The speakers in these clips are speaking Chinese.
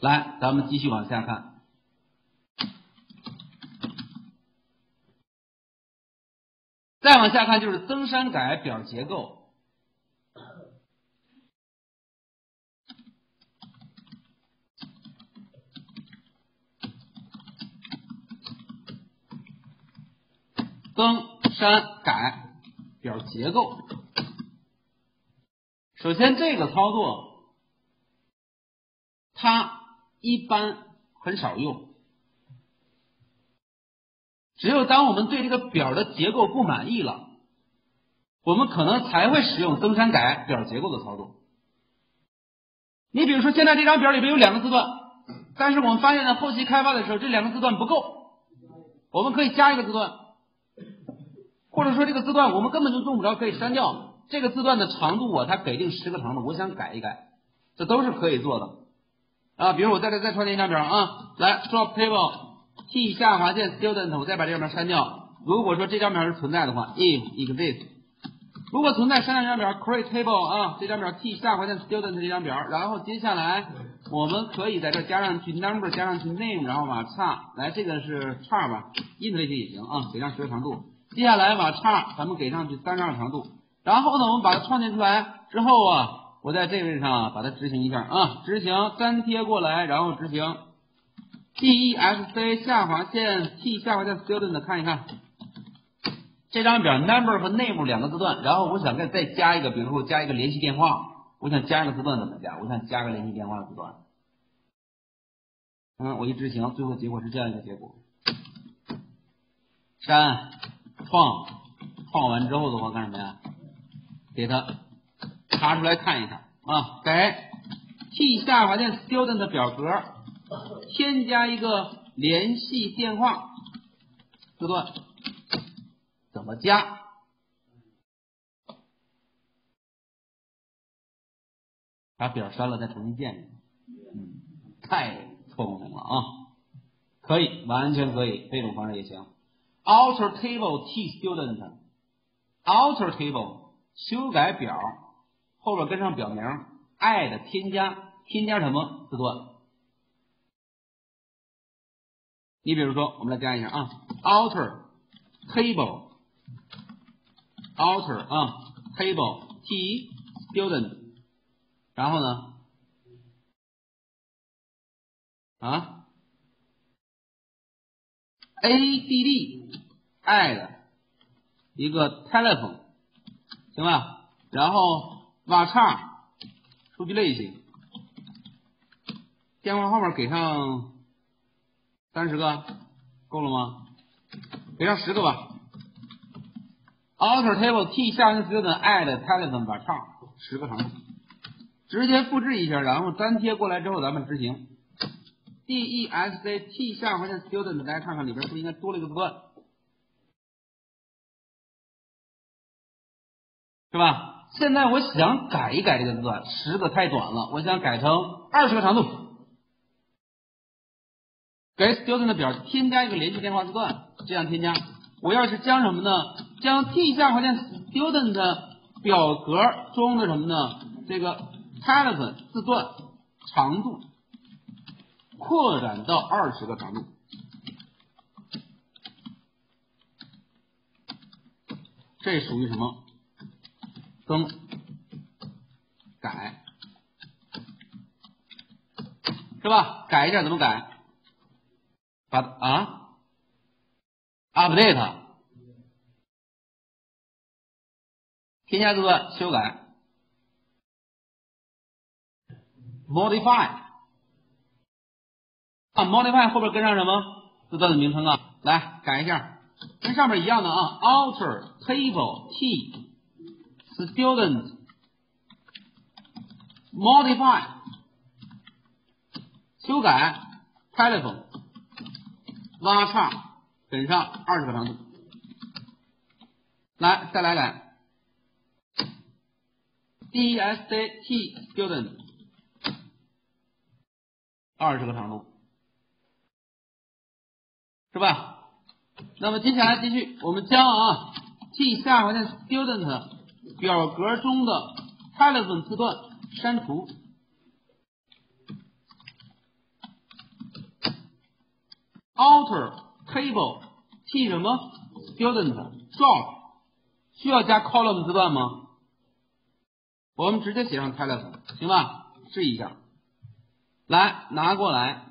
来，咱们继续往下看。再往下看就是增删改表结构。增删改表结构。首先，这个操作它一般很少用，只有当我们对这个表的结构不满意了，我们可能才会使用增删改表结构的操作。你比如说，现在这张表里边有两个字段，但是我们发现，在后期开发的时候，这两个字段不够，我们可以加一个字段，或者说这个字段我们根本就用不着，可以删掉。这个字段的长度啊，它给定十个长度，我想改一改，这都是可以做的啊。比如我在这再创建一张表啊，来 drop table t 下划线 student，我再把这张表删掉。如果说这张表是存在的话，if exist，如果存在删掉这张表，create table 啊，这张表 t 下划线 student 这张表，然后接下来我们可以在这加上去 number，加上去 name，然后把叉来这个是叉吧，int 类型也行啊，给上十个长度。接下来把叉咱们给上去三十二长度。然后呢，我们把它创建出来之后啊，我在这个位置上把它执行一下啊，执行粘贴过来，然后执行 D E S C 下划线 T 下划线 student 看一看这张表 number 和 name 两个字段，然后我想再再加一个，比如说加一个联系电话，我想加一个字段怎么加？我想加个联系电话的字段。嗯，我一执行，最后结果是这样一个结果。删创创完之后的话干什么呀？给它查出来看一看啊，给 T 下划线 student 的表格添加一个联系电话字段，怎么加？把表删了再重新建一个，太聪明了啊！可以，完全可以，这种方式也行。Alter table T student，Alter table。修改表后边跟上表名，add 添加添加什么字段？你比如说，我们来加一下啊，alter table alter 啊 table t student，然后呢啊 add add 一个 telephone。行吧，然后瓦叉数据类型，电话号码给上三十个，够了吗？给上十个吧。Alter table t 下行词的 add telephone 瓦叉十个长度，直接复制一下，然后粘贴过来之后，咱们执行。D E S C T 下划线 student，大家看看里边是不是应该多了一个字段？是吧？现在我想改一改这个字段，十个太短了，我想改成二十个长度。给 student 表添加一个联系电话字段，这样添加。我要是将什么呢？将 T 下划线 student 表格中的什么呢？这个 telephone 字段长度扩展到二十个长度，这属于什么？增改是吧？改一下怎么改？把啊，update，添加字段修改，modify，啊，modify 后边跟上什么字段的名称啊？来改一下，跟上面一样的啊，alter table t。Student modify 修改 telephone 拉叉等上二十个长度，来再来改 dst student 二十个长度，是吧？那么接下来继续，我们将啊 t 下划线 student 表格中的 telephone 字段删除，alter table t 什么 student drop 需要加 column 字段吗？我们直接写上 telephone 行吧？试一下，来拿过来，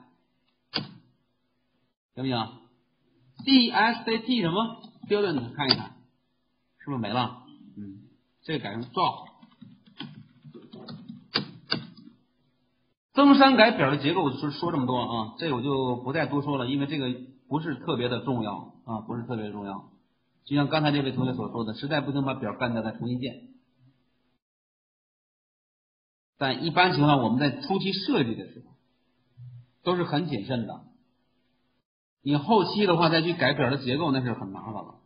行不行？d s c t 什么 student 看一看，是不是没了？嗯，这个改成 drop。登山改表的结构就说这么多啊，这我就不再多说了，因为这个不是特别的重要啊，不是特别重要。就像刚才这位同学所说的，实在不行把表干掉再重新建。但一般情况，我们在初期设计的时候都是很谨慎的。你后期的话再去改表的结构，那是很麻烦了。